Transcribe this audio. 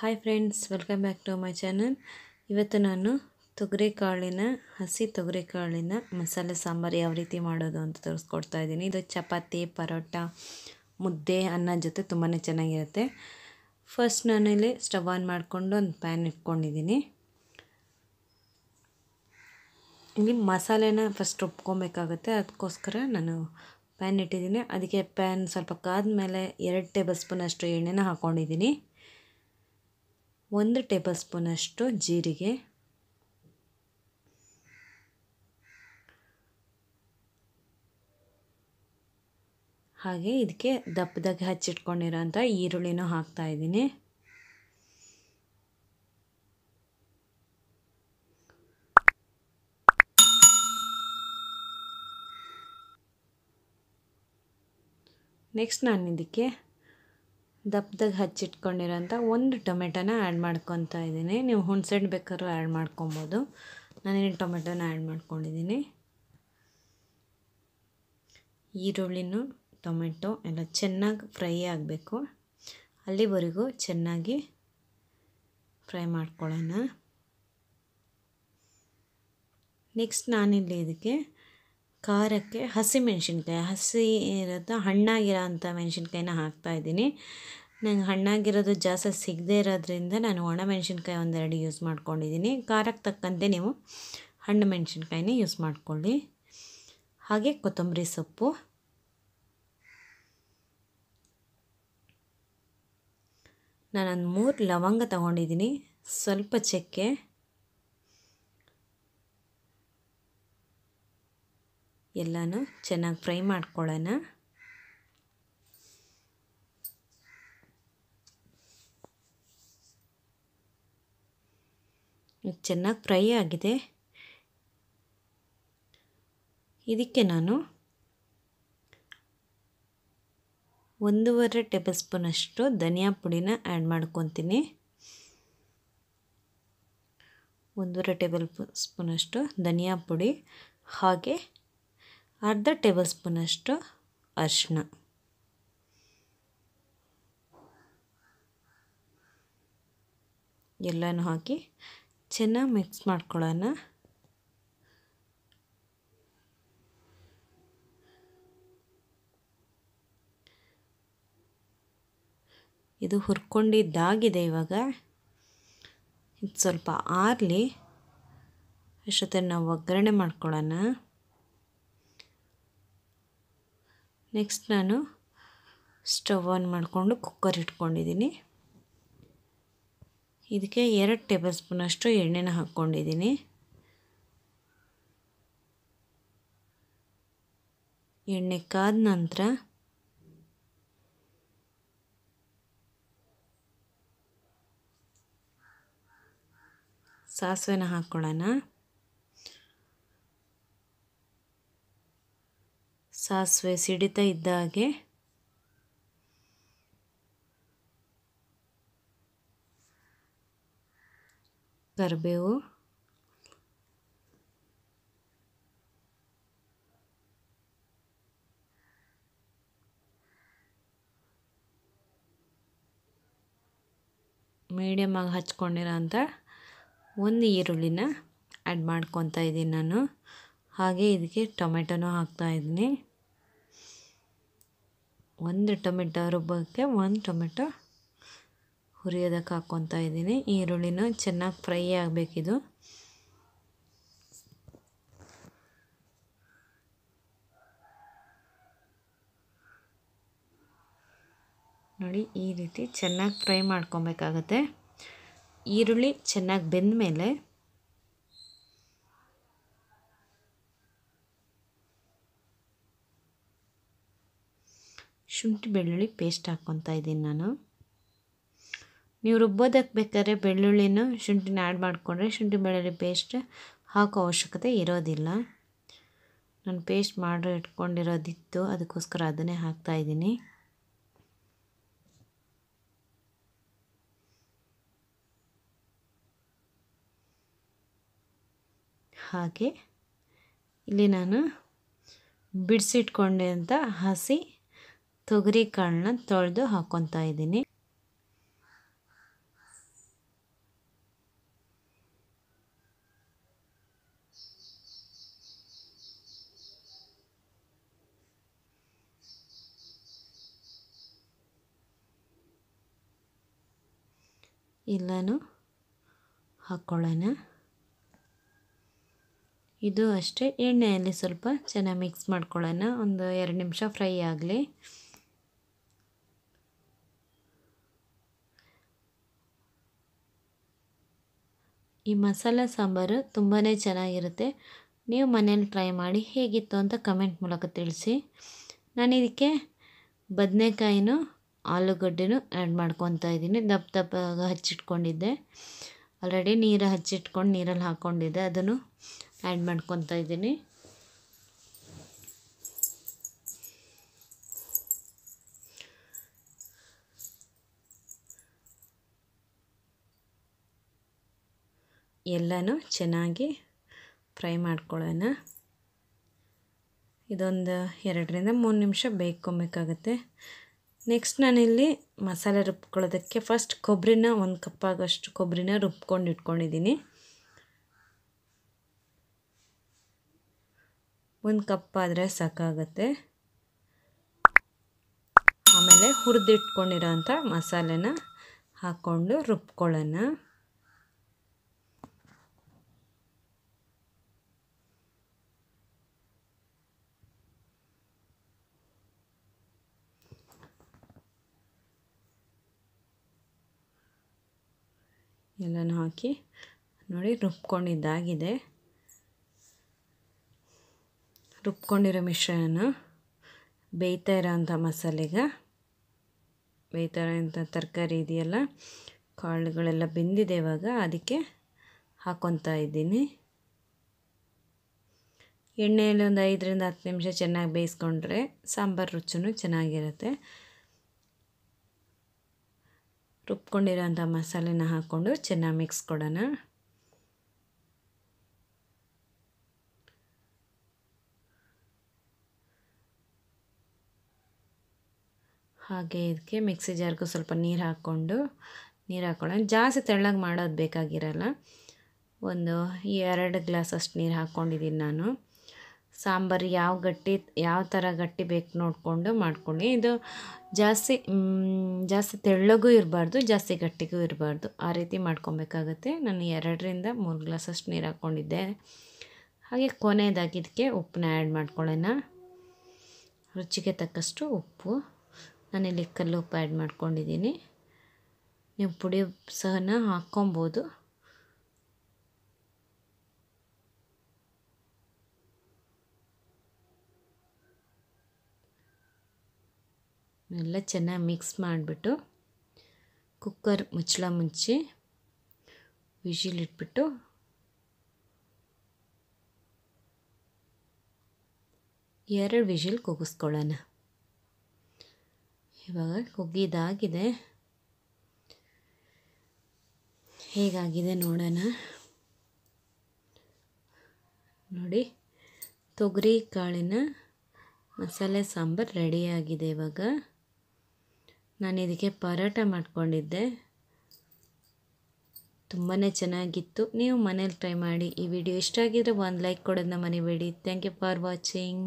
Hi friends welcome back to my channel ಇವತ್ತು ನಾನು ತೊಗರಿಕಾಳಿನ ಹಸಿ ತೊಗರಿಕಾಳಿನ ಮಸಾಲೆ ಸಾಂಬಾರು ಯಾವ ರೀತಿ ಮಾಡೋದು ಅಂತ ತೋರಿಸ್ಕೊಡ್ತಾ ಇದ್ದೀನಿ. ಇದು ಚಪಾತಿ, ಪರೋಟ, ಮುದ್ದೆ, ಅನ್ನ ಜೊತೆ ತುಂಬಾ ಚೆನ್ನಾಗಿರುತ್ತೆ. ಫಸ್ಟ್ ನಾನಿಲ್ಲಿ ಸ್ಟವ್ ಆನ್ ಮಾಡಿಕೊಂಡು ಒಂದು ಪ್ಯಾನ್ ಇಟ್ಕೊಂಡಿದ್ದೀನಿ. ಇಲ್ಲಿ ಮಸಾಲೆನ ಫಸ್ಟ್ ರುಬ್ಕೊಬೇಕಾಗುತ್ತೆ. ಅದಕ್ಕೋಸ್ಕರ ನಾನು ಪ್ಯಾನ್ ಇಟ್ಟಿದ್ದೀನಿ. ಅದಕ್ಕೆ ಪ್ಯಾನ್ ಸ್ವಲ್ಪ ಕಾದ ಮೇಲೆ ಎರಡು ಟೇಬಲ್ ಸ್ಪೂನಷ್ಟು ಎಣ್ಣೆನ ಹಾಕ್ಕೊಂಡಿದ್ದೀನಿ ಒಂದು ಟೇಬಲ್ ಸ್ಪೂನಷ್ಟು ಜೀರಿಗೆ. ಹಾಗೆ ಇದಕ್ಕೆ ದಪ್ಪದಾಗಿ ಹಚ್ಚಿಟ್ಕೊಂಡಿರೋಂಥ ಈರುಳ್ಳಿನೂ ಹಾಕ್ತಾ ಇದ್ದೀನಿ. ನೆಕ್ಸ್ಟ್ ನಾನು ಇದಕ್ಕೆ ದಪ್ಪದಾಗಿ ಹಚ್ಚಿಟ್ಕೊಂಡಿರೋಂಥ ಒಂದು ಟೊಮೆಟೊನ ಆ್ಯಡ್ ಮಾಡ್ಕೊತಾ ಇದ್ದೀನಿ. ನೀವು ಹುಣ್ಸೆಹಣ್ಣು ಬೇಕಾದ್ರೂ ಆ್ಯಡ್ ಮಾಡ್ಕೊಬೋದು. ನಾನೇನು ಟೊಮೆಟೊನ ಆ್ಯಡ್ ಮಾಡ್ಕೊಂಡಿದ್ದೀನಿ. ಈರುಳ್ಳಿನೂ ಟೊಮೆಟೊ ಎಲ್ಲ ಚೆನ್ನಾಗಿ ಫ್ರೈ ಆಗಬೇಕು. ಅಲ್ಲಿವರೆಗೂ ಚೆನ್ನಾಗಿ ಫ್ರೈ ಮಾಡ್ಕೊಳ್ಳೋಣ. ನೆಕ್ಸ್ಟ್ ನಾನಿಲ್ಲಿ ಇದಕ್ಕೆ ಖಾರಕ್ಕೆ ಹಸಿ ಮೆಣಸಿನ್ಕಾಯಿ, ಹಸಿ ಇರೋದು ಹಣ್ಣಾಗಿರೋ ಅಂಥ ಮೆಣಸಿನ್ಕಾಯಿನ ಹಾಕ್ತಾಯಿದ್ದೀನಿ ನಂಗೆ ಹಣ್ಣಾಗಿರೋದು ಜಾಸ್ತಿ ಸಿಗದೇ ಇರೋದ್ರಿಂದ ನಾನು ಒಣ ಮೆಣಸಿನ್ಕಾಯಿ ಒಂದೆರಡು ಯೂಸ್ ಮಾಡ್ಕೊಂಡಿದ್ದೀನಿ. ಖಾರಕ್ಕೆ ತಕ್ಕಂತೆ ನೀವು ಹಣ್ಣು ಮೆಣಸಿನ್ಕಾಯಿನೇ ಯೂಸ್ ಮಾಡ್ಕೊಳ್ಳಿ. ಹಾಗೆ ಕೊತ್ತಂಬರಿ ಸೊಪ್ಪು. ನಾನೊಂದು ಮೂರು ಲವಂಗ ತಗೊಂಡಿದ್ದೀನಿ. ಸ್ವಲ್ಪ ಚಕ್ಕೆ. ಎಲ್ಲನೂ ಚೆನ್ನಾಗಿ ಫ್ರೈ ಮಾಡ್ಕೊಳ್ಳೋಣ. ಚೆನ್ನಾಗಿ ಫ್ರೈ ಆಗಿದೆ. ಇದಕ್ಕೆ ನಾನು ಒಂದೂವರೆ ಟೇಬಲ್ ಸ್ಪೂನಷ್ಟು ಧನಿಯಾ ಪುಡಿನ ಆ್ಯಡ್ ಮಾಡ್ಕೊತೀನಿ. ಒಂದೂವರೆ ಟೇಬಲ್ ಸ್ಪೂನಷ್ಟು ಧನಿಯಾ ಪುಡಿ, ಹಾಗೆ ಅರ್ಧ ಟೇಬಲ್ ಸ್ಪೂನಷ್ಟು ಅರಿಶಿನ ಎಲ್ಲನೂ ಹಾಕಿ ಚೆನ್ನಾಗಿ ಮಿಕ್ಸ್ ಮಾಡ್ಕೊಳ್ಳೋಣ. ಇದು ಹುರ್ಕೊಂಡಿದ್ದಾಗಿದೆ ಇವಾಗ. ಇದು ಸ್ವಲ್ಪ ಆರಲಿ. ಅಷ್ಟೊತ್ತೆ ನಾವು ಒಗ್ಗರಣೆ ಮಾಡ್ಕೊಳ್ಳೋಣ. ನೆಕ್ಸ್ಟ್ ನಾನು ಸ್ಟವ್ ಆನ್ ಮಾಡಿಕೊಂಡು ಕುಕ್ಕರ್ ಇಟ್ಕೊಂಡಿದ್ದೀನಿ. ಇದಕ್ಕೆ ಎರಡು ಟೇಬಲ್ ಸ್ಪೂನಷ್ಟು ಎಣ್ಣೆನ ಹಾಕ್ಕೊಂಡಿದ್ದೀನಿ. ಎಣ್ಣೆ ಕಾದ ನಂತರ ಸಾಸಿವೆನ ಹಾಕ್ಕೊಳ್ಳೋಣ ಸಾಸಿವೆ ಸಿಡಿತಾ ಇದ್ದಾಗೆ ಕರಿಬೇವು ಮೀಡಿಯಮಾಗಿ ಹಚ್ಕೊಂಡಿರೋ ಅಂಥ ಒಂದು ಈರುಳ್ಳಿನ ಆ್ಯಡ್ ಮಾಡ್ಕೊತಾ ಇದ್ದೀನಿ ನಾನು. ಹಾಗೆ ಇದಕ್ಕೆ ಟೊಮೆಟೊನೂ ಹಾಕ್ತಾಯಿದ್ದೀನಿ ಒಂದು ಟೊಮೆಟೊ ರುಬ್ಬಕ್ಕೆ ಒಂದು ಟೊಮೆಟೊ ಹುರಿಯೋದಕ್ಕೆ ಹಾಕ್ಕೊತಾ ಇದ್ದೀನಿ. ಈರುಳ್ಳಿನೂ ಚೆನ್ನಾಗಿ ಫ್ರೈ ಆಗಬೇಕಿದು. ನೋಡಿ, ಈ ರೀತಿ ಚೆನ್ನಾಗಿ ಫ್ರೈ ಮಾಡ್ಕೊಬೇಕಾಗತ್ತೆ. ಈರುಳ್ಳಿ ಚೆನ್ನಾಗಿ ಬೆಂದ ಮೇಲೆ ಶುಂಠಿ ಬೆಳ್ಳುಳ್ಳಿ ಪೇಸ್ಟ್ ಹಾಕ್ಕೊತಾ ಇದ್ದೀನಿ ನಾನು. ನೀವು ರುಬ್ಬೋದಕ್ಕೆ ಬೇಕಾದ್ರೆ ಬೆಳ್ಳುಳ್ಳಿನೂ ಶುಂಠಿನ ಆ್ಯಡ್ ಮಾಡಿಕೊಂಡ್ರೆ ಶುಂಠಿ ಬೆಳ್ಳುಳ್ಳಿ ಪೇಸ್ಟ್ ಹಾಕೋ ಅವಶ್ಯಕತೆ ಇರೋದಿಲ್ಲ. ನಾನು ಪೇಸ್ಟ್ ಮಾಡಿ ಇಟ್ಕೊಂಡಿರೋದಿತ್ತು, ಅದಕ್ಕೋಸ್ಕರ ಅದನ್ನೇ ಹಾಕ್ತಾಯಿದ್ದೀನಿ ಹಾಗೆ ಇಲ್ಲಿ ನಾನು ಬಿಡಿಸಿಟ್ಕೊಂಡೆ ಅಂತ ಹಸಿ ತೊಗರಿ ಕಾಳನ್ನ ತೊಳೆದು ಹಾಕ್ಕೊತಾ ಇದ್ದೀನಿ. ಎಲ್ಲನೂ ಹಾಕ್ಕೊಳ್ಳೋಣ ಇದು ಅಷ್ಟೇ. ಎಣ್ಣೆಯಲ್ಲಿ ಸ್ವಲ್ಪ ಚೆನ್ನಾಗಿ ಮಿಕ್ಸ್ ಮಾಡ್ಕೊಳ್ಳೋಣ. ಒಂದು ಎರಡು ನಿಮಿಷ ಫ್ರೈ ಆಗಲಿ. ಈ ಮಸಾಲೆ ಸಾಂಬಾರು ತುಂಬಾ ಚೆನ್ನಾಗಿರುತ್ತೆ. ನೀವು ಮನೇಲಿ ಟ್ರೈ ಮಾಡಿ ಹೇಗಿತ್ತು ಅಂತ ಕಮೆಂಟ್ ಮೂಲಕ ತಿಳಿಸಿ. ನಾನು ಇದಕ್ಕೆ ಬದನೆಕಾಯಿನೂ ಆಲೂಗಡ್ಡೆನೂ ಆ್ಯಡ್ ಮಾಡ್ಕೊತಾ ಇದ್ದೀನಿ. ದಪ್ಪ ದಪ್ಪ ಹಚ್ಚಿಟ್ಕೊಂಡಿದ್ದೆ. ಆಲ್ರೆಡಿ ನೀರು ಹಚ್ಚಿಟ್ಕೊಂಡು ನೀರಲ್ಲಿ ಹಾಕ್ಕೊಂಡಿದ್ದೆ ಅದನ್ನು ಆ್ಯಡ್ ಮಾಡ್ಕೊತಾ ಇದ್ದೀನಿ. ಎಲ್ಲನೂ ಚೆನ್ನಾಗಿ ಫ್ರೈ ಮಾಡ್ಕೊಳ್ಳೋಣ. ಇದೊಂದು ಎರಡರಿಂದ ಮೂರು ನಿಮಿಷ ಬೇಯ್ಕೊಬೇಕಾಗತ್ತೆ ನೆಕ್ಸ್ಟ್ ನಾನಿಲ್ಲಿ ಮಸಾಲೆ ರುಬ್ಕೊಳ್ಳೋದಕ್ಕೆ ಫಸ್ಟ್ ಕೊಬ್ಬರಿನ ಒಂದು ಕಪ್ ಆಗೋಷ್ಟು ಕೊಬ್ಬರಿನ ರುಬ್ಕೊಂಡು ಇಟ್ಕೊಂಡಿದ್ದೀನಿ. ಒಂದು ಕಪ್ ಆದರೆ ಸಾಕಾಗುತ್ತೆ. ಆಮೇಲೆ ಹುರಿದಿಟ್ಕೊಂಡಿರೋ ಅಂಥ ಮಸಾಲೆನ ಹಾಕ್ಕೊಂಡು ರುಬ್ಕೊಳ್ಳೋಣ. ಎಲ್ಲನೂ ಹಾಕಿ ನೋಡಿ ರುಬ್ಕೊಂಡಿದ್ದಾಗಿದೆ. ರುಬ್ಕೊಂಡಿರೋ ಮಿಶ್ರಣ ಬೇಯ್ತಾ ಇರೋಂಥ ಮಸಾಲೆಗೆ, ಬೇಯ್ತಾ ಇರೋಂಥ ತರಕಾರಿ ಇದೆಯಲ್ಲ, ಕಾಳುಗಳೆಲ್ಲ ಬೆಂದಿದೆ ಇವಾಗ, ಅದಕ್ಕೆ ಹಾಕ್ಕೊತಾ ಇದ್ದೀನಿ. ಎಣ್ಣೆಯಲ್ಲಿ ಒಂದು ಐದರಿಂದ ಹತ್ತು ನಿಮಿಷ ಚೆನ್ನಾಗಿ ಬೇಯಿಸ್ಕೊಂಡ್ರೆ ಸಾಂಬಾರು ರುಚಿನೂ ಚೆನ್ನಾಗಿರುತ್ತೆ. ರುಬ್ಕೊಂಡಿರೋಂಥ ಮಸಾಲೆನ ಹಾಕ್ಕೊಂಡು ಚೆನ್ನಾಗಿ ಮಿಕ್ಸ್ ಕೊಡೋಣ. ಹಾಗೆ ಇದಕ್ಕೆ ಮಿಕ್ಸಿ ಜಾರ್ಗೂ ಸ್ವಲ್ಪ ನೀರು ಹಾಕ್ಕೊಂಡು, ನೀರು ಹಾಕ್ಕೊಳ್ಳೋಣ ಜಾಸ್ತಿ ತೆಳ್ಳಗೆ ಮಾಡೋದು ಬೇಕಾಗಿರಲ್ಲ. ಒಂದು ಎರಡು ಗ್ಲಾಸ್ ಅಷ್ಟು ನೀರು ಹಾಕ್ಕೊಂಡಿದ್ದೀನಿ ನಾನು. ಸಾಂಬಾರು ಯಾವ ಗಟ್ಟಿ, ಯಾವ ಥರ ಗಟ್ಟಿ ಬೇಕು ನೋಡಿಕೊಂಡು ಮಾಡ್ಕೊಳ್ಳಿ. ಇದು ಜಾಸ್ತಿ ಜಾಸ್ತಿ ತೆಳ್ಳಗೂ ಇರಬಾರ್ದು, ಜಾಸ್ತಿ ಗಟ್ಟಿಗೂ ಇರಬಾರ್ದು. ಆ ರೀತಿ ಮಾಡ್ಕೊಬೇಕಾಗತ್ತೆ. ನಾನು ಎರಡರಿಂದ ಮೂರು ಗ್ಲಾಸ್ ಅಷ್ಟು ನೀರು ಹಾಕ್ಕೊಂಡಿದ್ದೆ. ಹಾಗೆ ಕೊನೆಯದಾಗಿ ಇದಕ್ಕೆ ಉಪ್ಪನ್ನ ಆ್ಯಡ್ ಮಾಡ್ಕೊಳ್ಳೋಣ. ರುಚಿಗೆ ತಕ್ಕಷ್ಟು ಉಪ್ಪು. ನಾನಿಲ್ಲಿ ಕಲ್ಲು ಉಪ್ಪು ಆ್ಯಡ್ ಮಾಡ್ಕೊಂಡಿದ್ದೀನಿ. ನೀವು ಪುಡಿ ಸಹನ ಹಾಕ್ಕೊಬೋದು. ಎಲ್ಲ ಚೆನ್ನಾಗಿ ಮಿಕ್ಸ್ ಮಾಡಿಬಿಟ್ಟು ಕುಕ್ಕರ್ ಮುಚ್ಚಳ ಮುಚ್ಚಿ ವಿಶಿಲ್ ಇಟ್ಬಿಟ್ಟು ಎರಡು ವಿಶಿಲ್ ಕುಗಿಸ್ಕೊಳ್ಳೋಣ. ಇವಾಗ ಕುಗ್ಗಿದಾಗಿದೆ ಹೇಗಾಗಿದೆ ನೋಡೋಣ. ನೋಡಿ, ತೊಗರಿ ಕಾಳಿನ ಮಸಾಲೆ ಸಾಂಬಾರು ರೆಡಿಯಾಗಿದೆ ಇವಾಗ. ನಾನು ಇದಕ್ಕೆ ಪರೋಟ ಮಾಡಿಕೊಂಡಿದ್ದೆ. ತುಂಬಾ ಚೆನ್ನಾಗಿತ್ತು. ನೀವು ಮನೇಲಿ ಟ್ರೈ ಮಾಡಿ ಈ ವಿಡಿಯೋ ಇಷ್ಟ ಆಗಿದ್ರೆ ಒಂದು ಲೈಕ್ ಕೊಡೋದನ್ನ ಮರಿಬೇಡಿ. Thank you for watching